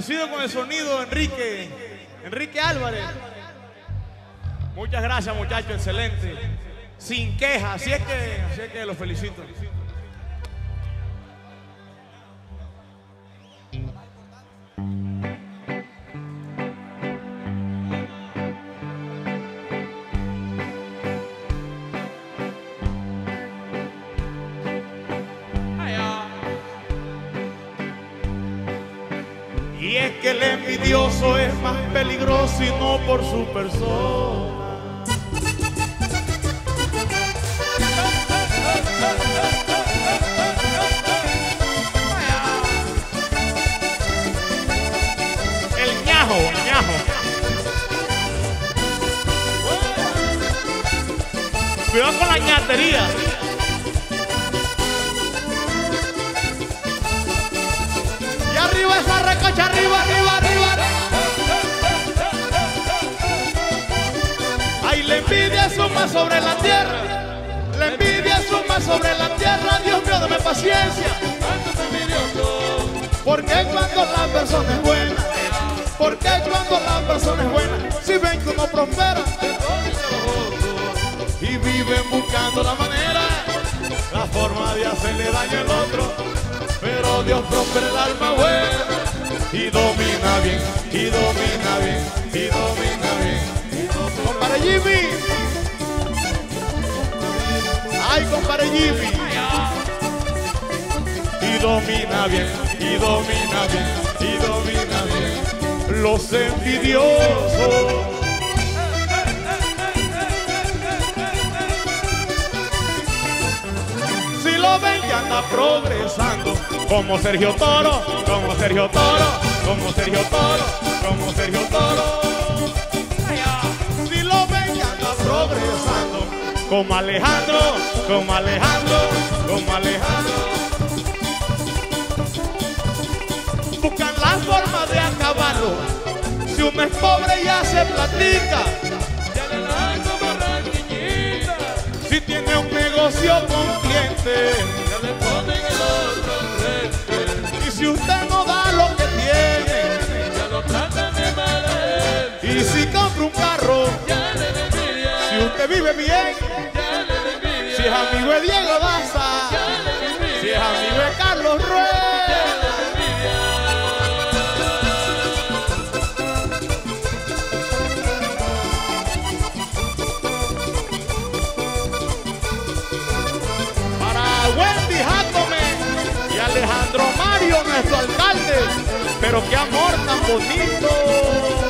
Agradecido con el sonido, Enrique. Enrique Álvarez. Muchas gracias, muchachos, excelente. Sin queja, así es que, así es que los felicito. Y es que el envidioso es más peligroso y no por su persona. El ñajo, el ñajo. Cuidado con la ñatería. Arriba, arriba, arriba. Ay, la envidia suma sobre la tierra. La envidia suma sobre la tierra. Dios mío, dame paciencia. Porque cuando la persona es buena, porque cuando la persona es buena, si ven que uno prospera y viven buscando la manera, la forma de hacerle daño al otro, pero Dios prospera el alma buena y domina bien, y domina bien, y domina bien. Compadre Jimmy, ay compadre Jimmy, y domina bien, y domina bien, y domina bien. Los envidiosos. Si lo ven que anda progresando, como Sergio Toro, como Sergio Toro, como Sergio Toro, como Sergio Toro. Si lo ven anda progresando, como Alejandro, como Alejandro, como Alejandro. Buscan la forma de acabarlo. Si uno es pobre ya se platica. Si tiene un negocio con clientes. Usted vive bien. Si es amigo de Diego Daza. Si es amigo de Carlos y Alejandro Mario, nuestro alcalde. Pero qué amor tan bonito.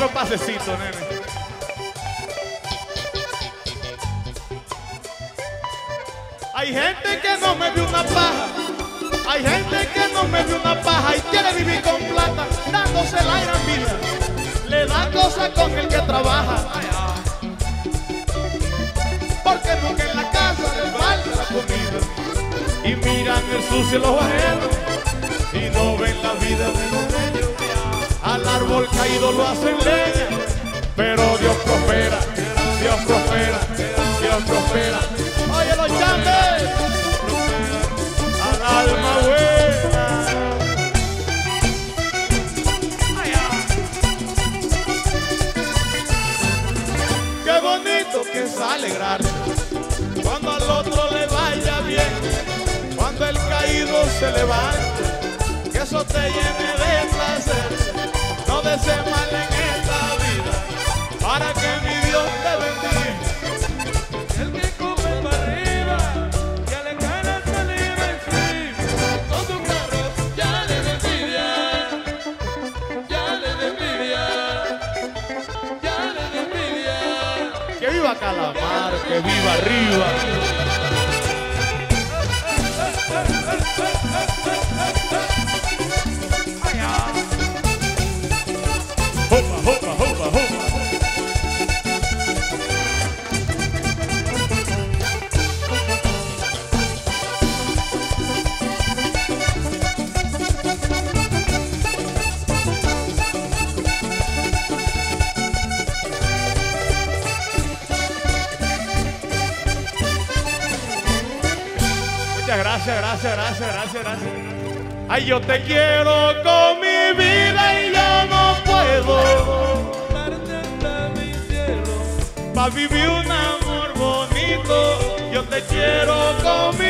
¿No quieres otro pasecito, nene? Hay gente que no me dio una paja. Hay gente que no me dio una paja y quiere vivir con plata, dándose la gran vida. Le da cosas con el que trabaja. Porque nunca en la casa le falta la comida. Y miran el sucio los ajenos y no ven la vida de los árbol caído lo hacen leña, pero Dios prospera, Dios prospera, Dios prospera. Oye los chambes, al alma buena. Qué bonito que es alegrarse. Cuando al otro le vaya bien, cuando el caído se levante, que eso te llene de placer, no desees mal en esta vida, para que mi Dios te bendiga. El que come para arriba, ya le la saliva encima. Con tu carro ya le da envidia, ya le da envidia, ya le da envidia. Que viva Calamar, que viva arriba. Gracias, gracias, gracias, gracias, gracias. Ay, yo te quiero con mi vida y yo no puedo. Parte hasta mi cielo, Pa' vivir un amor bonito, yo te quiero con mi vida y